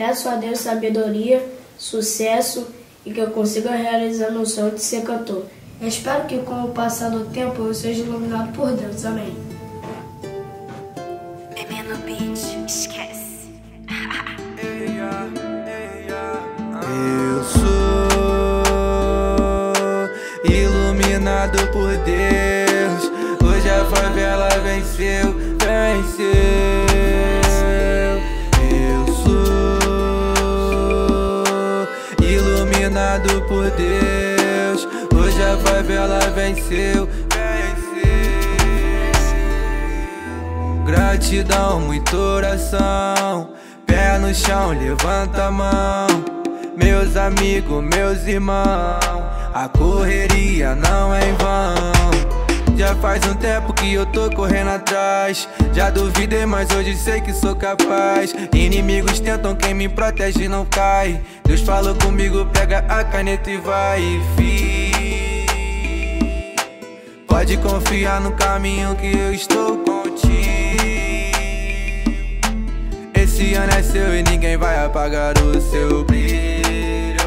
Peço a Deus sabedoria, sucesso e que eu consiga realizar meu sonho de ser cantor. Eu espero que com o passar do tempo eu seja iluminado por Deus. Amém. Menino Beat, esquece. Eu sou iluminado por Deus. Hoje a favela venceu. Iluminado por Deus. Hoje a favela venceu, venceu. Gratidão, muita oração. Pé no chão, levanta a mão. Meus amigos, meus irmãos. A correria não é em vão. Já faz um tempo que eu tô correndo atrás Já duvidei, mas hoje sei que sou capaz Inimigos tentam, quem me protege não cai Deus falou comigo, pega a caneta e vai e Pode confiar no caminho que eu estou contigo. Esse ano é seu e ninguém vai apagar o seu brilho.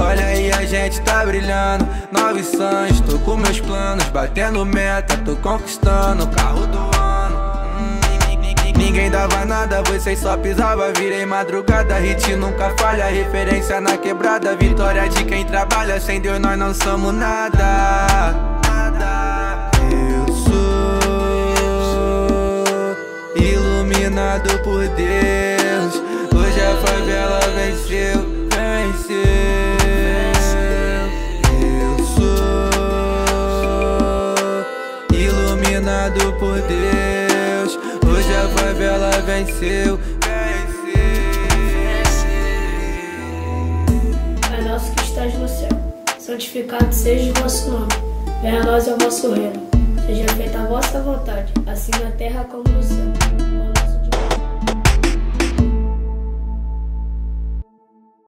Olha aí, a gente tá brilhando. Nove sonhos, tô com meus planos. Batendo meta, tô conquistando Carro do Ninguém dava nada, vocês só pisava Virei madrugada, hit nunca falha Referência na quebrada. Vitória de quem trabalha Sem Deus nós não somos nada. Eu sou Iluminado por Deus. Hoje a favela venceu, venceu. Iluminado por Deus. A favela venceu. Pai nosso que no céu, santificado seja o vosso nome. Venha a nós o vosso reino. Seja feita a vossa vontade, assim na terra como no céu.